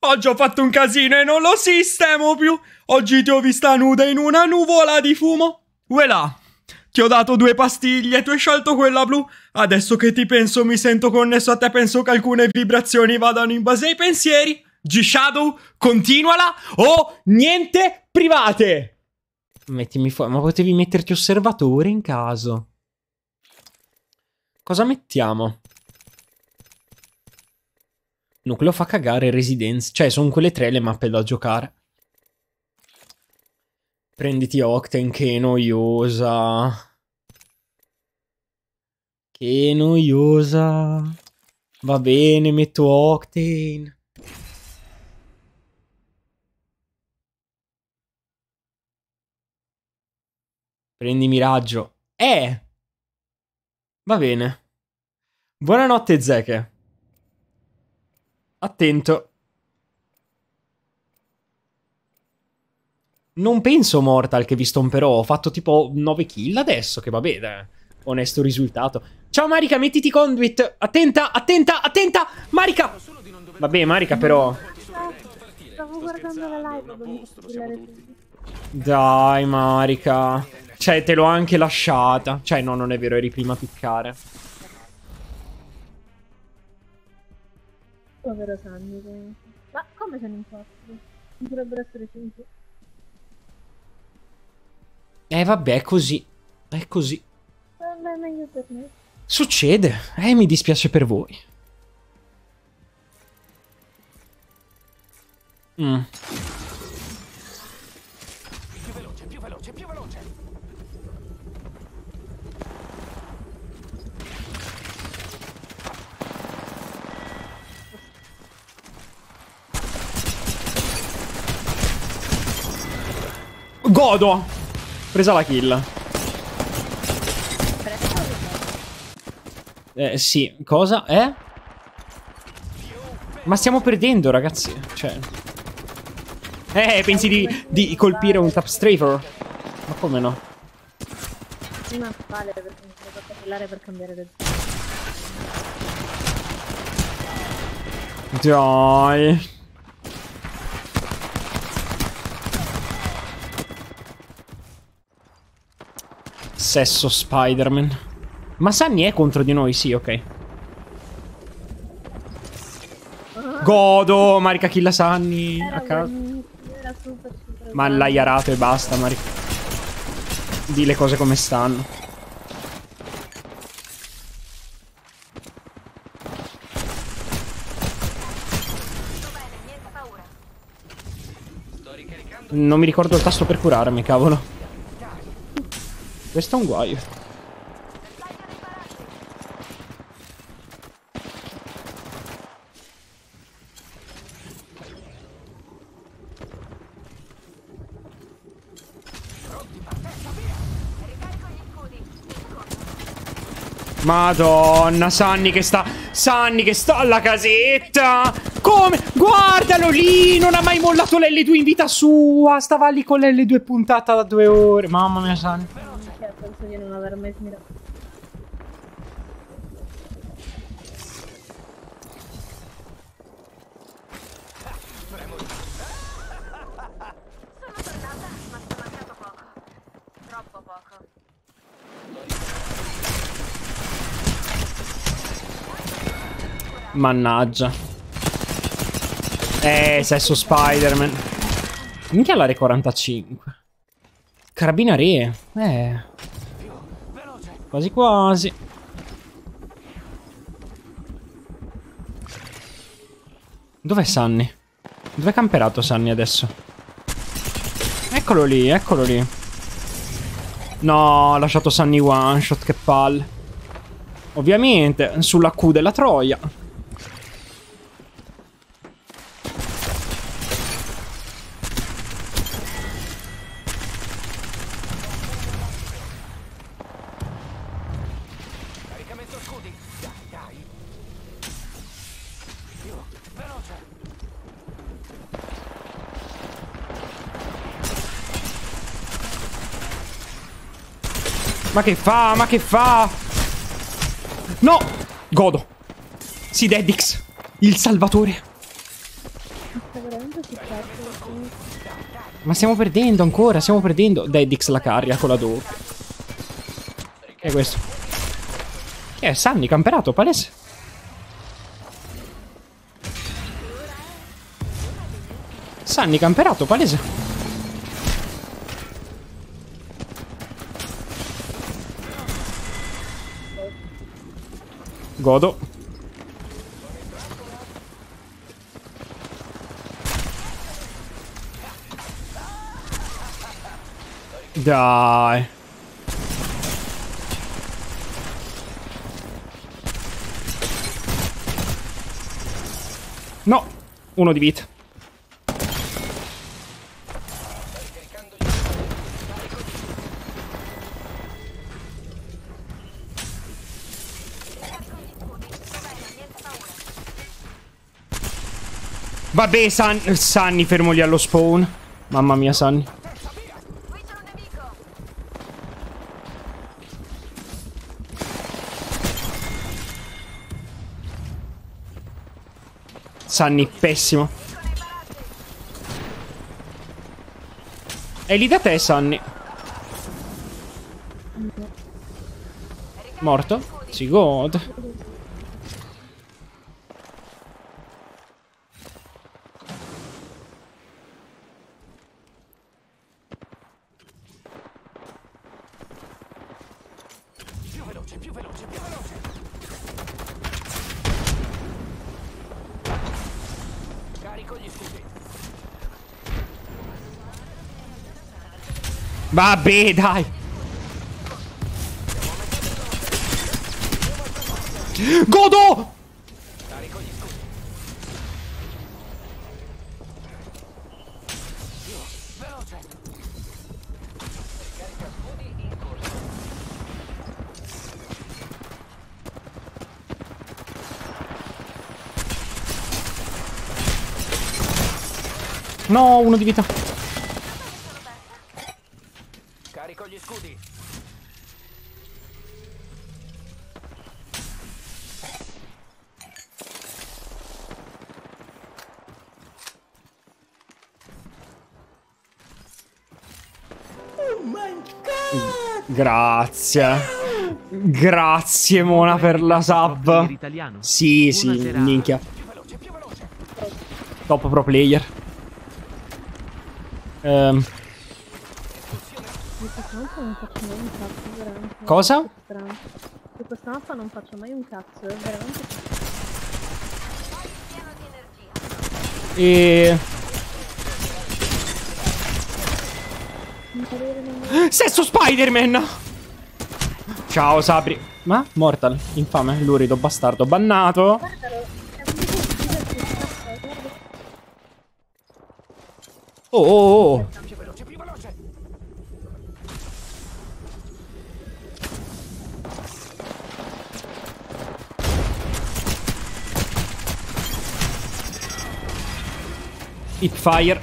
Oggi ho fatto un casino e non lo sistemo più. Oggi ti ho vista nuda in una nuvola di fumo. Uela, ti ho dato due pastiglie e tu hai scelto quella blu. Adesso che ti penso mi sento connesso a te, penso che alcune vibrazioni vadano in base ai pensieri. G-Shadow, continuala o niente private. Mettimi fuori, ma potevi metterti osservatore in caso. Cosa mettiamo? Nucleo fa cagare Residence. Cioè, sono quelle tre le mappe da giocare. Prenditi Octane, che noiosa. Che noiosa. Va bene, metto Octane. Prendi Miraggio. Eh! Va bene. Buonanotte, Zeke. Attento. Non penso Mortal che vi stomperò. Ho fatto tipo 9 kill adesso, che vabbè, dai. onesto risultato. Ciao Marika, mettiti conduit. Attenta, attenta, attenta. Marika. Vabbè, Marika però... Stavo guardando la live. Dai, Marika. Cioè, te l'ho anche lasciata. Cioè, no, non è vero, eri prima a piccare. Povero Sandy. Ma come sono in quattro? Non dovrebbero essere cinque. Eh, vabbè, è così. È così. Vabbè, è meglio per me. Succede. Eh, mi dispiace per voi. Mm. Più veloce, più veloce, più veloce. Godo! Presa la kill. Eh, sì. Cosa? Eh? Ma stiamo perdendo, ragazzi. Cioè... Eh, pensi di, di colpire un tap strafer? Ma come no? Una spalla perché mi sono per cambiare del Dai. Sesso Spider-Man. Ma Sunny è contro di noi, sì, ok. Godo, Marica killa Sunny. A caso. Ma l'hai arato e basta, Marica. Di le cose come stanno. Non mi ricordo il tasto per curarmi, cavolo. Questo è un guaio. Madonna, Sanni che sta... Sanni che sta alla casetta! Come? Guardalo lì! Non ha mai mollato l'L2 in vita sua! Stava lì con l'L2 puntata da due ore. Mamma mia, Sanni. Penso di non aver mai smirato. Mannaggia. Eh, sesso Spider-Man. Minchia l'area 45. Carabinare. Eh. Quasi quasi. Dov'è Sunny? Dov'è camperato Sunny adesso? Eccolo lì, eccolo lì. No, ha lasciato Sunny one shot, che palle. Ovviamente, sulla Q della Troia. Ma che fa? Ma che fa? No! Godo. Sì, Deddix. Il salvatore. Ma stiamo perdendo ancora, stiamo perdendo. Dedix la carria con la doppia. Che è questo? Che è Sunny, camperato, palese. Sunny, camperato, palese. Godo. Dai. No, uno di vita. Vabbè, San Sunny, fermoli allo spawn. Mamma mia, Sunny. Sunny, pessimo. È lì da te, Sunny. Morto? Si god. Più veloce, più veloce, più veloce. Carico gli scudi. Vabbè, dai. Godo! No, uno di vita. Grazie. Grazie, Mona, per la sub. Sì, sì, minchia. Top pro player. Ehm, Di questa mappa non faccio mai un cazzo, veramente. Cosa? Di questa mappa non faccio mai un cazzo, è veramente e... non avere nemmeno... Sesso Spider-Man! Ciao, Sabri. Ma? Mortal, infame, lurido, bastardo, bannato. Oh, oh, oh. Più veloce, più veloce. Hipfire.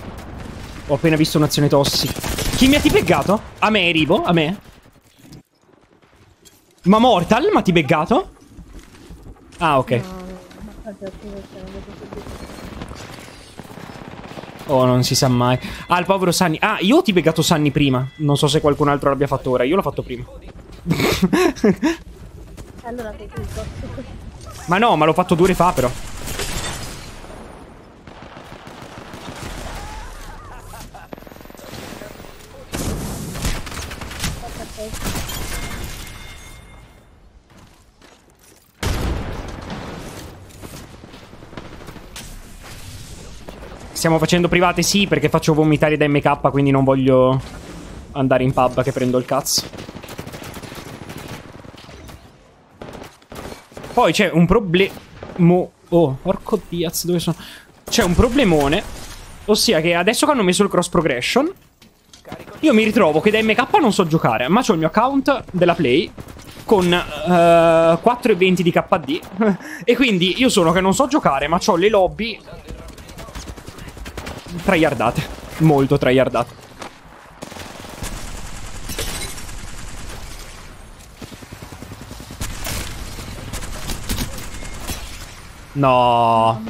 Ho appena visto un'azione tossica. Chi mi ha tipeggato? A me, Rivo? A me? Ma Mortal? Ma ti beggato? Ah, ok. Oh, non si sa mai. Ah, il povero Sunny. Ah, io ho tipeggato Sunny prima. Non so se qualcun altro l'abbia fatto ora. Io l'ho fatto prima. Allora ma no, ma l'ho fatto due ore fa, però. Stiamo facendo private, sì, perché faccio vomitare da MK, quindi non voglio andare in pub che prendo il cazzo. Poi c'è un problema... Oh, porco Diaz, dove sono? C'è un problemone, ossia che adesso che hanno messo il cross progression, io mi ritrovo che da MK non so giocare, ma ho il mio account della Play con eh, 4,20 di KD e quindi io sono che non so giocare, ma ho le lobby tryhardate, molto tryhardate. No.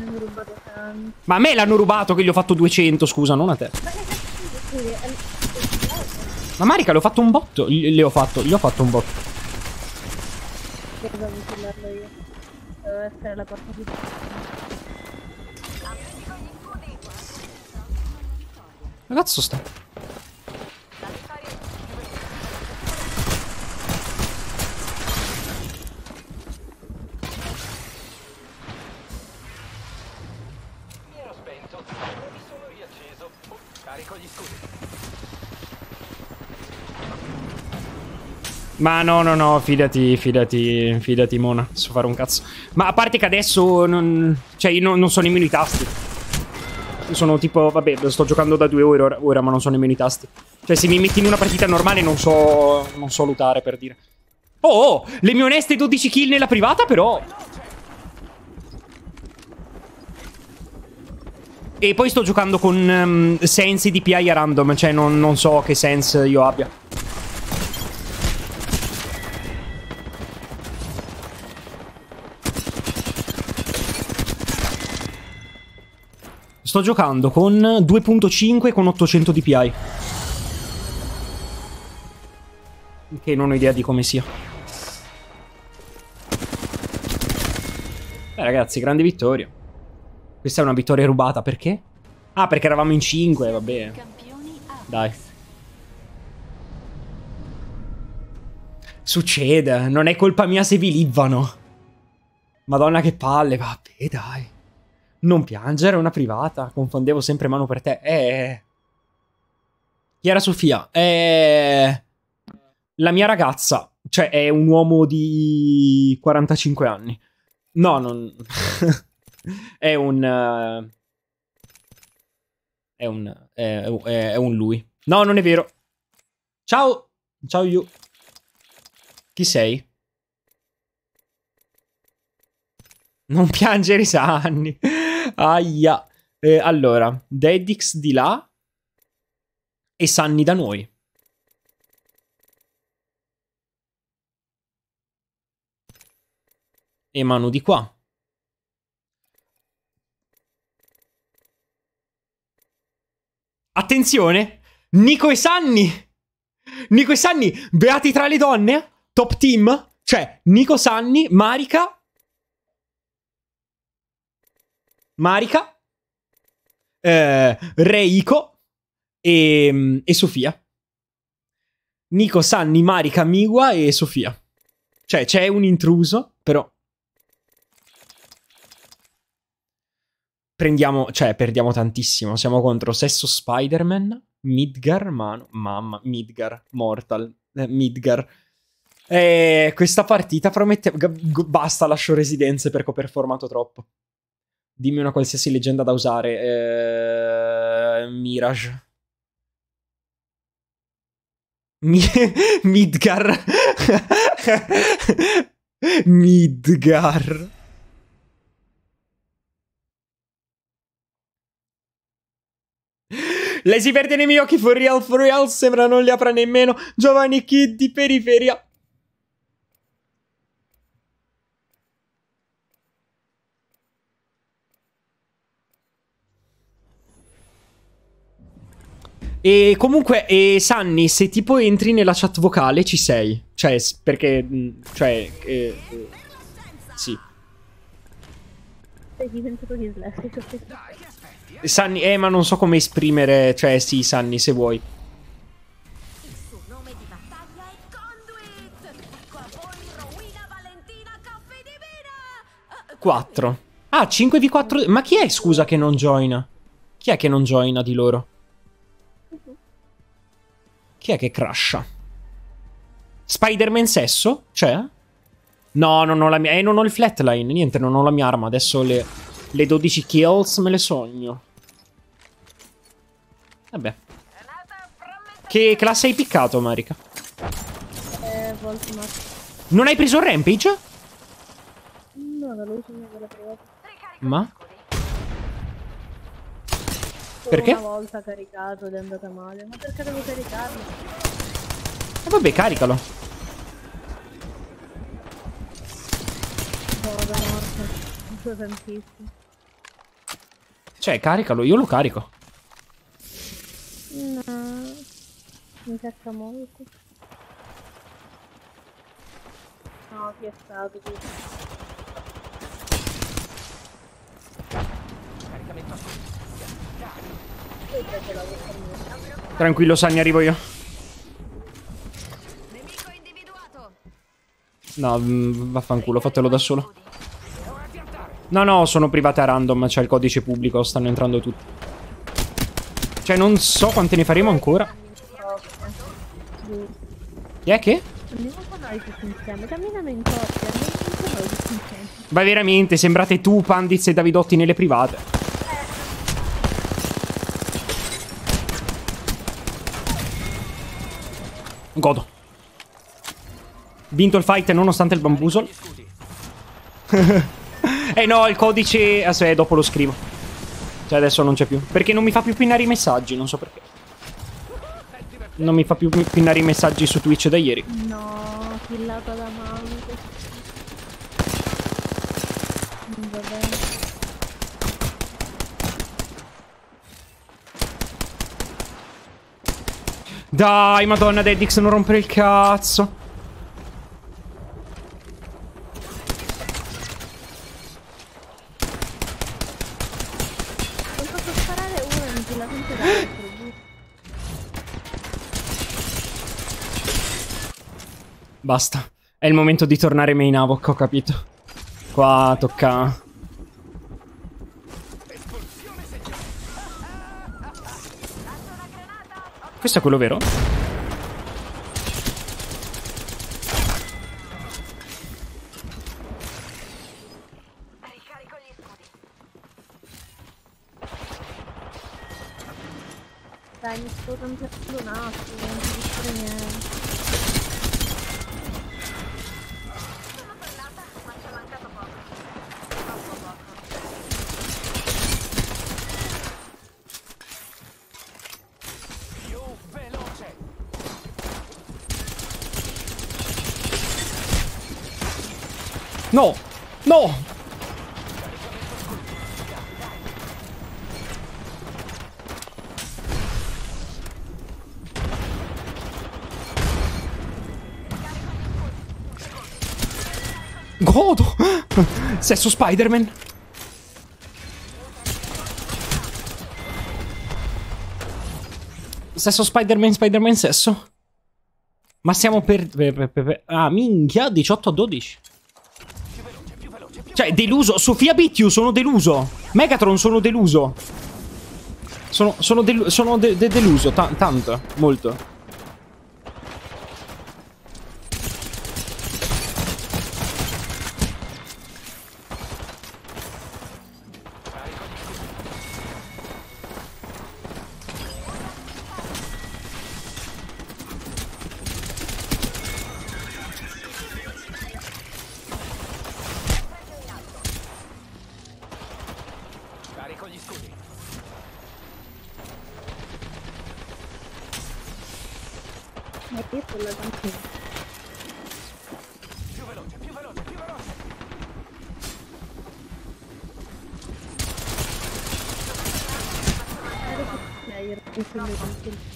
Ma a me l'hanno rubato che gli ho fatto 200, scusa, non a te. Ma Marica, le ho fatto un botto. Le ho fatto, gli ho fatto un botto. che dovevo killarlo io. Deve essere la porta di carico gli scudi. Ma no, no, no, fidati, fidati, fidati, Mona. So fare un cazzo. Ma a parte che adesso non. Cioè, io non, non so nemmeno i tasti. Sono tipo. Vabbè, sto giocando da due ore ora, ora, ma non so nemmeno i tasti. Cioè, se mi metti in una partita normale, non so. Non so lutare per dire. Oh, oh, le mie oneste 12 kill nella privata, però. E poi sto giocando con um, sensi DPI a random, cioè non, non so che sense io abbia. Sto giocando con 2.5 con 800 DPI. Che non ho idea di come sia. Beh, ragazzi, grande vittoria. Questa è una vittoria rubata, perché? Ah, perché eravamo in 5, vabbè. Dai. Succede, non è colpa mia se vi libbano. Madonna che palle, vabbè, dai. Non piangere, è una privata. Confondevo sempre mano per te. Eh. Chiara Sofia, è. La mia ragazza, cioè, è un uomo di 45 anni. No, non. è un. eh, È un. È, è- è un lui. No, non è vero. Ciao. Ciao, you. Chi sei? Non piangere, Sanni. Aia. Eh, allora, Dedix di là e Sanni da noi. E Manu di qua. Attenzione! Nico e Sanni! Nico e Sanni, beati tra le donne? Top team? Cioè, Nico Sanni, Marika. Marika. Eh, Reiko. E, e Sofia. Nico, Sanni, Marika, Miwa e Sofia. Cioè, c'è un intruso, però. Prendiamo, cioè, perdiamo tantissimo. Siamo contro Sesso Spider-Man, Midgar, mano, mamma, Midgar, Mortal, eh, Midgar. E questa partita promette... g- Basta, lascio residenze perché ho performato troppo. Dimmi una qualsiasi leggenda da usare. Eh, Mirage. Mi- Midgar. Midgar. Lei si perde nei miei occhi, for real, for real, sembra non li apra nemmeno. Giovanni Kid di periferia. E comunque, e Sanni, se tipo entri nella chat vocale ci sei. Cioè, perché... mh, Cioè... eh, eh, sì. Sei diventato dislessico. sì. Sanni, eh, ma non so come esprimere... Cioè, sì, Sanni, se vuoi. Il suo nome di battaglia è Conduit. Qua voi Rowena Valentina Caffè Divina. 4. Ah, 5v4... Ma chi è, scusa, che non joina? Chi è che non joina di loro? Chi è che crasha? Spider-Man sesso? C'è? No, non ho la mia... Eh, non ho il flatline. Niente, non ho la mia arma. Adesso le, le 12 kills me le sogno. Vabbè. Che classe hai piccato, Marika? Eh, Voltmark. Non hai preso il rampage? No, non mai quella privata. Ma? Perché? Una volta caricato ed è andata male. Ma perché devo caricarlo? Eh, vabbè, caricalo. Sono da morte. Uso tantissimo. Cioè, caricalo, io lo carico. No. Mi secca molto. No, chi è stato qui? Caricamento a Poi prende la vostra Tranquillo, Sani, arrivo io. No, mm, vaffanculo, fatelo da solo. No, no, sono private a random, c'è il codice pubblico, stanno entrando tutti. Cioè, non so quante ne faremo ancora. Chi è che? Ma veramente, sembrate tu, Pandits e Davidotti nelle private. Godo. Vinto il fight nonostante il bambusol. eh no, il codice... Aspetta, dopo lo scrivo. Cioè adesso non c'è più. Perché non mi fa più pinnare i messaggi, non so perché. Non mi fa più pinnare i messaggi su Twitch da ieri. No, killata da Manco. Non va bene. Dai, madonna, Dedix, non rompere il cazzo. Basta. È il momento di tornare main Havok, ho capito. Qua tocca... Questo è quello vero? Ricarico gli scudi. Dai, mi sto tanto un attimo, non si dice niente. Sono tornata, ma ci è mancato poco. Troppo poco. più veloce. No! No! Godo! Sesso Spider-Man! Sesso Spider-Man, Spider-Man sesso? Ma siamo per... Ah, minchia, 18 a 12. Cioè, deluso. Sofia Bittiu, sono deluso. Megatron, sono deluso. Sono, sono, delu- sono de- de- deluso, ta- tanto, molto. Carico gli scudi. Ma io sto la canzone. Più veloce, più veloce, più veloce.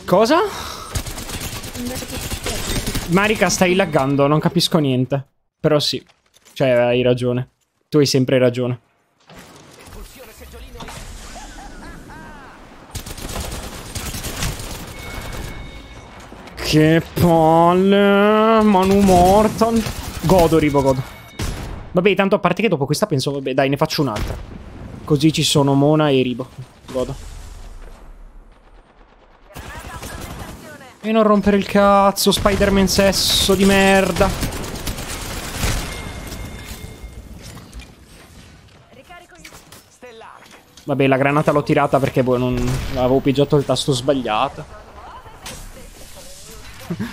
Cosa? Marika, stai laggando, non capisco niente. Però sì. Cioè, hai ragione. Tu hai sempre ragione. Che palle. Manu Mortal. Godo, Rivo, godo. Vabbè, tanto a parte che dopo questa penso, vabbè, dai, ne faccio un'altra. Così ci sono Mona e Ribo. Godo. E non rompere il cazzo, Spider-Man sesso di merda. Vabbè, la granata l'ho tirata perché boh, non avevo pigiato il tasto sbagliato.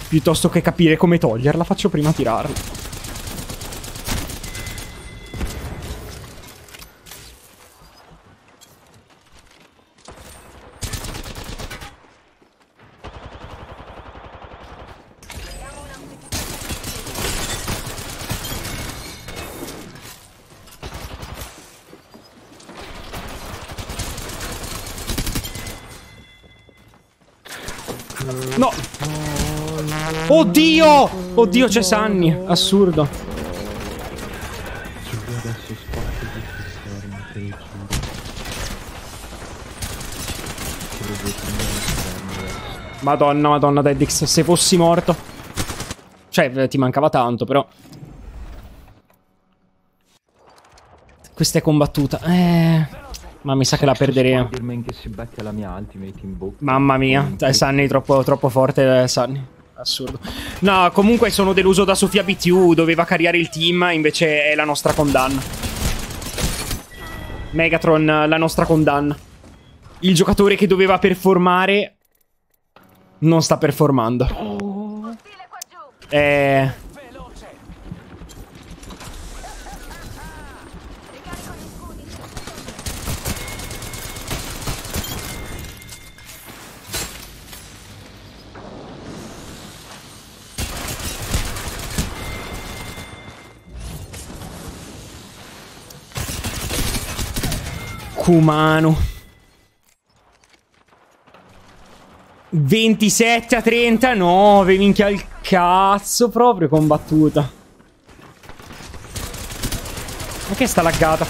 Piuttosto che capire come toglierla, faccio prima tirarla. Oddio! Oddio, c'è Sunny. Assurdo. Madonna, madonna, Deddix, se fossi morto. Cioè, eh, ti mancava tanto, però. Questa è combattuta. Eh. Ma mi sa che la perderemo. Mamma mia, Sunny troppo, troppo forte, eh, Sunny. Assurdo. No, comunque sono deluso da Sofia BTU, doveva carriare il team, invece è la nostra condanna. Megatron, la nostra condanna. Il giocatore che doveva performare non sta performando. Giù. Eh, Kumano. 27 a 39, minchia il cazzo proprio combattuta. Ma che sta laggata?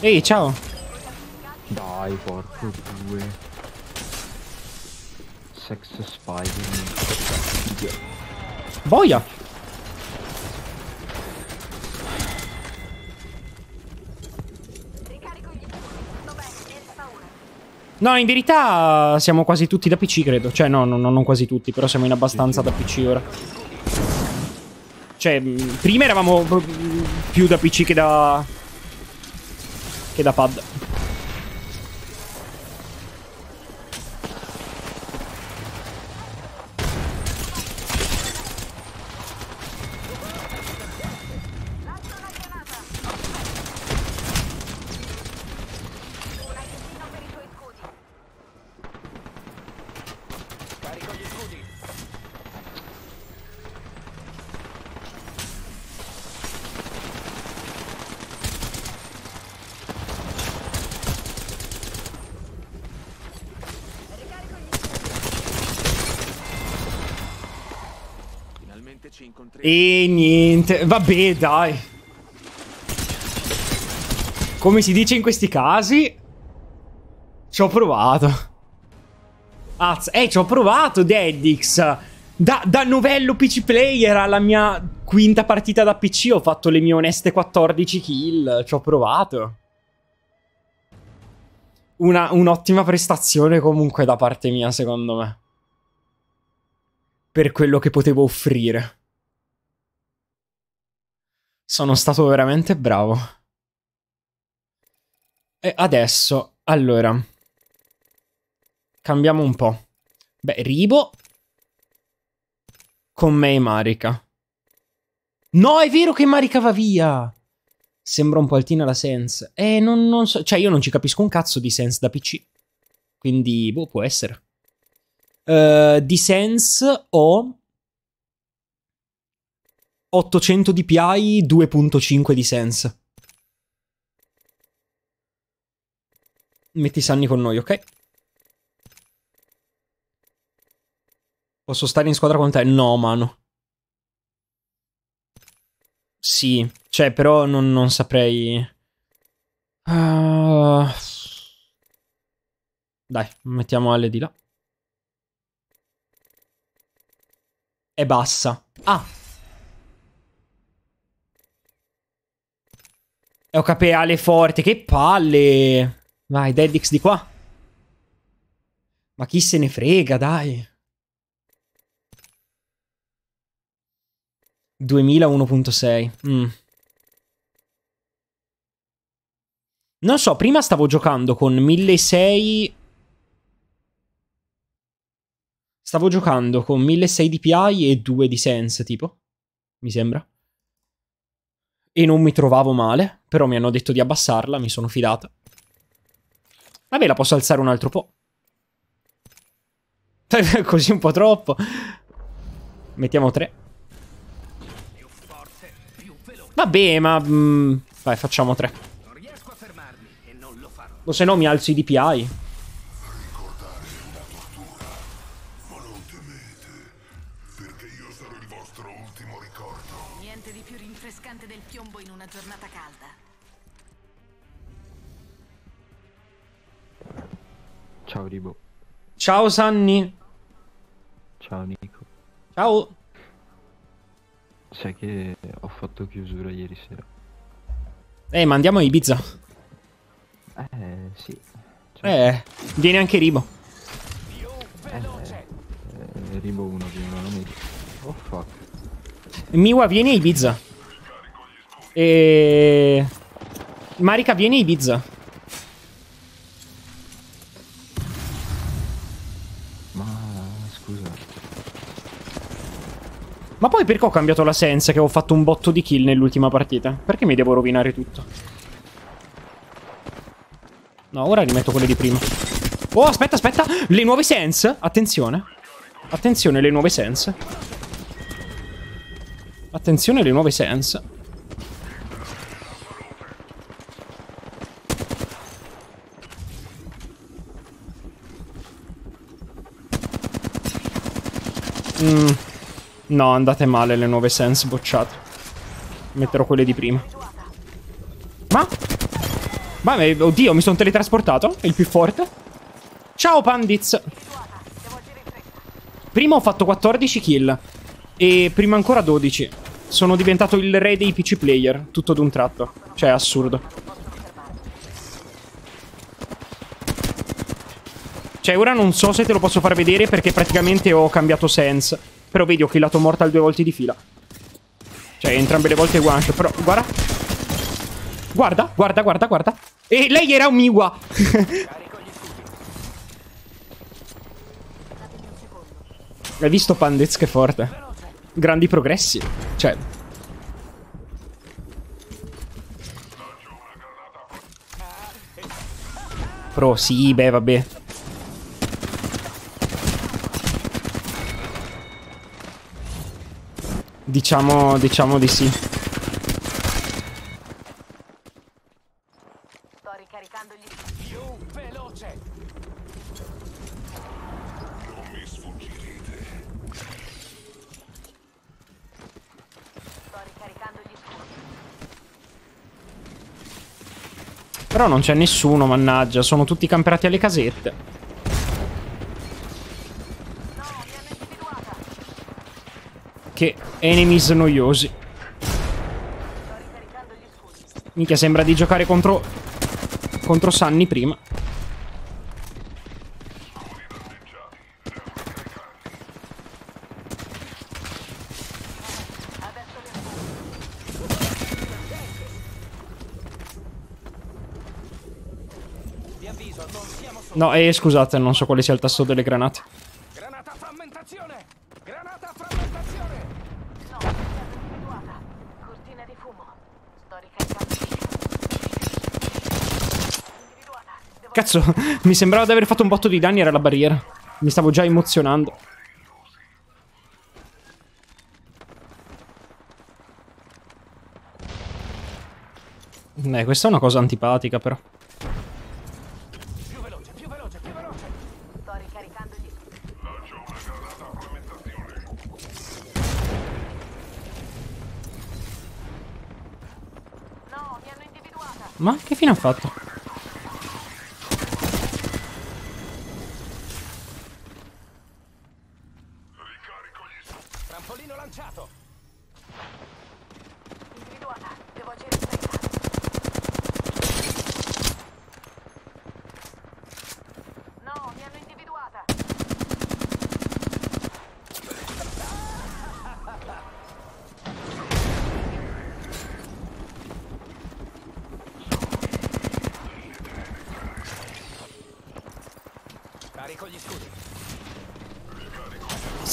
Ehi, ciao. Dai, porco due. Sex Spider-Man. Boia. Ricarico gli scudi. Sto bene, ne resta una. No, in verità siamo quasi tutti da PC, credo. Cioè, no, no, no, non quasi tutti, però siamo in abbastanza da PC ora. Cioè, mh, prima eravamo mh, più da PC che da... che da pad. Lancio una granata. Un aiutino per i tuoi scudi. Carico gli scudi! Ricarico gli scudi. Finalmente ci incontriamo. E niente. Vabbè, dai. Come si dice in questi casi? Ci ho provato. Az, eh, ci ho provato, Deddix. Da, da novello PC player alla mia quinta partita da PC ho fatto le mie oneste 14 kill. Ci ho provato. Un'ottima prestazione comunque da parte mia, secondo me. Per quello che potevo offrire. Sono stato veramente bravo. E adesso, allora. Cambiamo un po'. Beh, Ribo. Con me e Marika. No, è vero che Marika va via. Sembra un po' altina la Sense. Eh, non, non so. Cioè, io non ci capisco un cazzo di Sense da PC. Quindi, boh, può essere. Eh, di Sense ho 800 dpi 2.5 di Sense. Metti Sunny con noi, ok? Posso stare in squadra con te? No, mano. Sì, cioè, però non, non saprei. Ah. Dai, mettiamo Ale di là. È bassa. Ah. Ho capito Ale forte, che palle. Vai, Deddix di qua. Ma chi se ne frega, dai. 2000 1.6. Mm. Non so, prima stavo giocando con 1600. Stavo giocando con 1600 dpi e 2 di sense, tipo. Mi sembra. E non mi trovavo male. Però mi hanno detto di abbassarla, mi sono fidata. Vabbè, la posso alzare un altro po'. Così un po' troppo. Mettiamo 3. Più forte, più veloce. Vabbè, ma... mm, vai, facciamo 3. Non riesco a fermarli. O se no mi alzo i DPI. Ciao Ribo. Ciao Sanni. Ciao Nico. Ciao. Sai che ho fatto chiusura ieri sera. Eh, ma andiamo a Ibiza. Eh, sì. Eh, viene anche Ribo. Eh, Ribo uno di una media. Oh fuck. Miwa, vieni a Ibiza. E... Marika, vieni a Ibiza. Ma poi perché ho cambiato la sense che ho fatto un botto di kill nell'ultima partita? Perché mi devo rovinare tutto? No, ora rimetto quelle di prima. Oh, aspetta, aspetta! Le nuove sense! Attenzione. Attenzione, le nuove sense. Attenzione, le nuove sense. No, andate male le nuove sense bocciate. Metterò quelle di prima. Ma? Ma, eh, oddio, mi sono teletrasportato? Il più forte? Ciao, Pandiz. Prima ho fatto 14 kill. E prima ancora 12. Sono diventato il re dei PC player, tutto d'un tratto. Cioè, assurdo. Cioè, ora non so se te lo posso far vedere perché praticamente ho cambiato sense. Però vedi, ho killato Mortal due volte di fila. Cioè, entrambe le volte one shot. Però, guarda. Guarda, guarda, guarda, guarda. E lei era un Miwa. Hai visto Pandez che forte? Grandi progressi. Cioè... Pro, sì, beh, vabbè. Diciamo, diciamo di sì. Sto ricaricando gli Più veloce. sto ricaricando gli scudi. Però non c'è nessuno, mannaggia. Sono tutti camperati alle casette. No, mi hanno individuata. Che enemies noiosi. Minchia, sembra di giocare contro... Contro Sunny prima. No, eh, scusate, non so quale sia il tasto delle granate. Granata a frammentazione. Granata a frammentazione. No, mi hanno individuata. Cortina di fumo. Sto ricaricando gli scudi. Individuata. Devo Cazzo, mi sembrava di aver fatto un botto di danni, era la barriera. Mi stavo già emozionando. Eh, questa è una cosa antipatica, però. Ma che fine ha fatto? Trampolino lanciato. Individuata. Devo agire in fretta. No, mi hanno individuata. Carico gli scudi.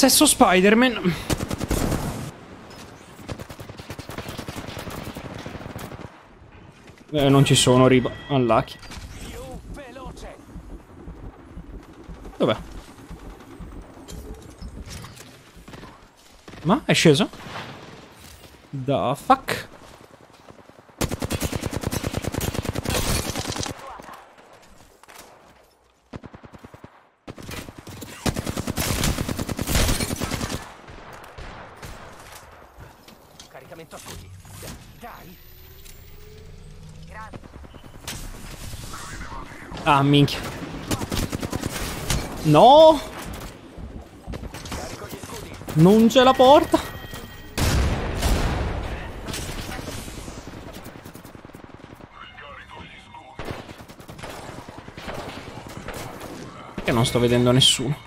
Sesso Spider-Man. Eh, non ci sono, riba. Unlucky. Dov'è? Ma è sceso? The fuck? Ah, minchia. No! Non c'è la porta. Che non sto vedendo nessuno.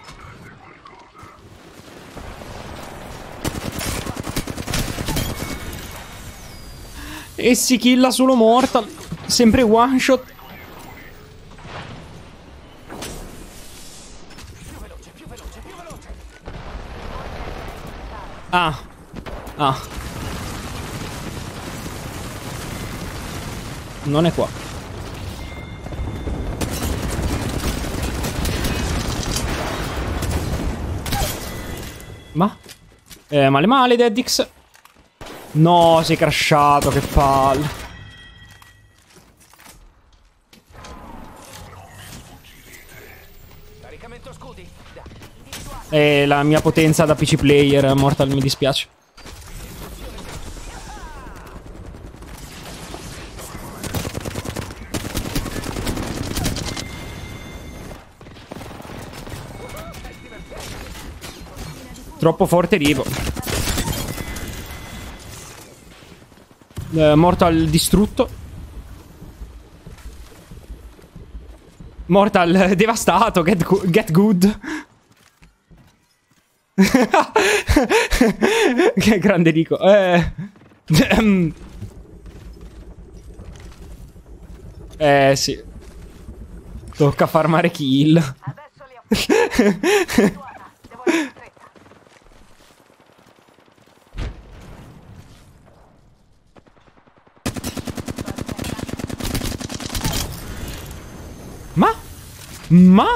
E si killa solo Mortal. Sempre one shot. Ah. Non è qua. Ma? Eh, male male, Deddix. No, sei crashato, che palle. Eh, la mia potenza da PC player, Mortal, mi dispiace. Troppo forte Rivo. Eh, Mortal distrutto. Mortal devastato. Get, get good. che grande Rico. Eh. ehm. Eh sì. Tocca farmare kill. Adesso li ho Situata. Devo essere stretta. Ma? Ma?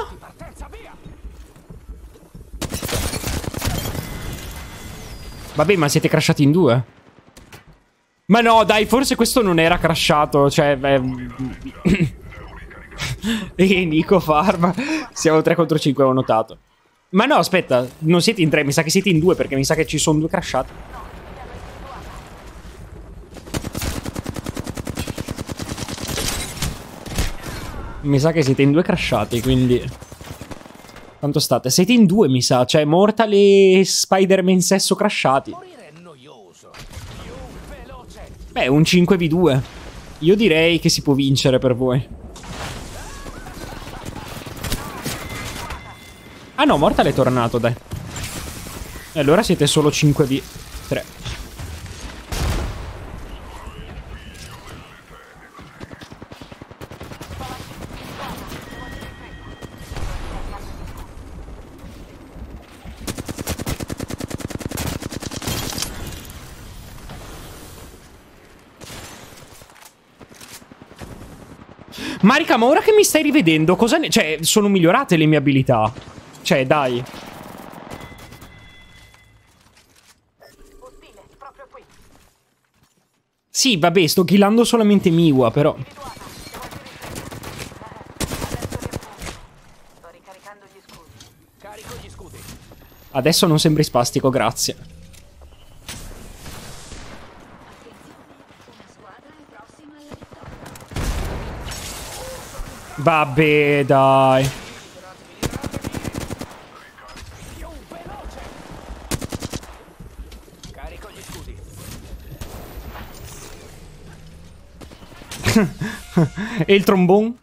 Vabbè, ma siete crashati in due? Ma no, dai, forse questo non era crashato, cioè... beh, e Nico Farm. Siamo 3 contro 5, ho notato. Ma no, aspetta, non siete in 3, mi sa che siete in 2 perché mi sa che ci sono due crashati. Mi sa che siete in due crashati, quindi... Quanto state? Siete in due, mi sa. Cioè, Mortal e Spider-Man sesso crashati. Beh, un 5v2. Io direi che si può vincere per voi. Ah no, Mortal è tornato, dai. E allora siete solo 5v3. Marica, ma ora che mi stai rivedendo, cosa ne... Cioè, sono migliorate le mie abilità. Cioè, dai. Sì, vabbè, sto killando solamente Miwa, però... Adesso non sembri spastico, grazie. Vabbè, dai. E il trombone?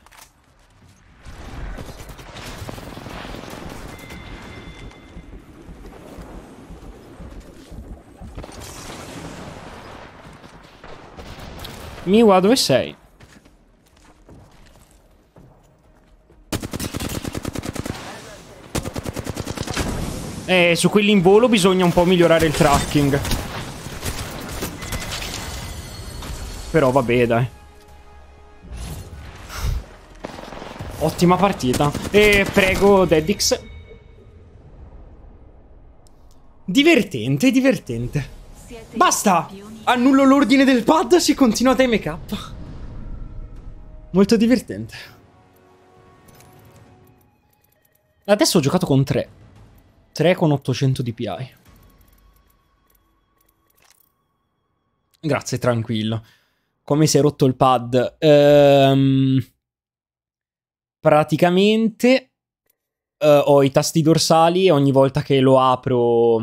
Miwa, dove sei? Eh, su quelli in volo bisogna un po' migliorare il tracking. Però vabbè, dai. Ottima partita. E prego, Deddix. Divertente, divertente. Basta! Annullo l'ordine del pad, si continua da MK. Molto divertente. Adesso ho giocato con 3. 3 con 800 dpi. Grazie, tranquillo. Come si è rotto il pad? Ehm, praticamente eh, ho i tasti dorsali e ogni volta che lo apro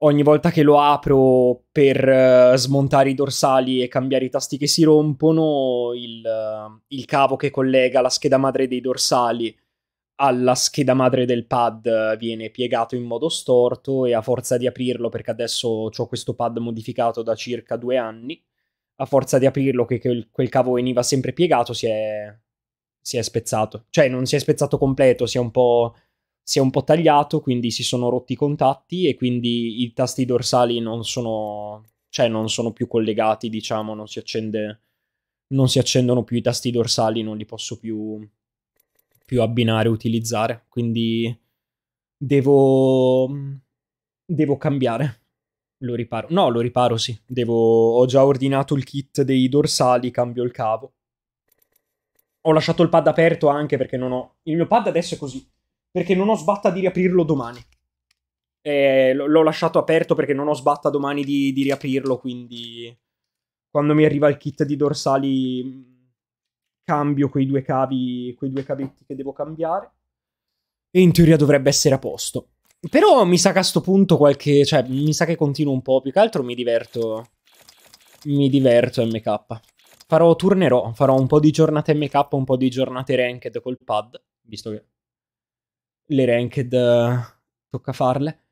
ogni volta che lo apro per eh, smontare i dorsali e cambiare i tasti che si rompono, il, eh, il cavo che collega la scheda madre dei dorsali alla scheda madre del pad eh, viene piegato in modo storto e a forza di aprirlo, perché adesso ho questo pad modificato da circa due anni, a forza di aprirlo che quel, quel cavo veniva sempre piegato si è, si è spezzato. Cioè non si è spezzato completo, si è un po' si è un po' tagliato, quindi si sono rotti i contatti e quindi i tasti dorsali non sono, cioè non sono più collegati, diciamo, non si accende, non si accendono più i tasti dorsali, non li posso più, più abbinare, utilizzare, quindi devo, devo cambiare. Lo riparo. No, lo riparo, sì. Devo... Ho già ordinato il kit dei dorsali, cambio il cavo. Ho lasciato il pad aperto anche perché non ho... Il mio pad adesso è così perché non ho sbatta di riaprirlo domani. Eh, l'ho lasciato aperto perché non ho sbatta domani di, di, riaprirlo, quindi quando mi arriva il kit di dorsali cambio quei due cavi, quei due cavetti che devo cambiare. E in teoria dovrebbe essere a posto. Però mi sa che a sto punto qualche... cioè, mi sa che continuo un po', più che altro mi diverto... Mi diverto MK. Farò, turnerò, farò un po' di giornate MK, un po' di giornate ranked col pad, visto che le ranked uh, tocca farle.